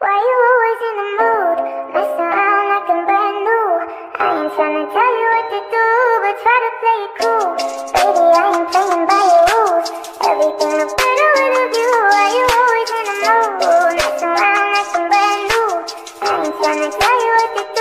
Why you always in the mood? Messing around like I'm brand new. I ain't tryna tell you what to do, but try to play it cool. Baby, I ain't playing by your rules. Everything looks better with a view. Why you always in the mood? Messing around like I'm brand new. I ain't tryna tell you what to do.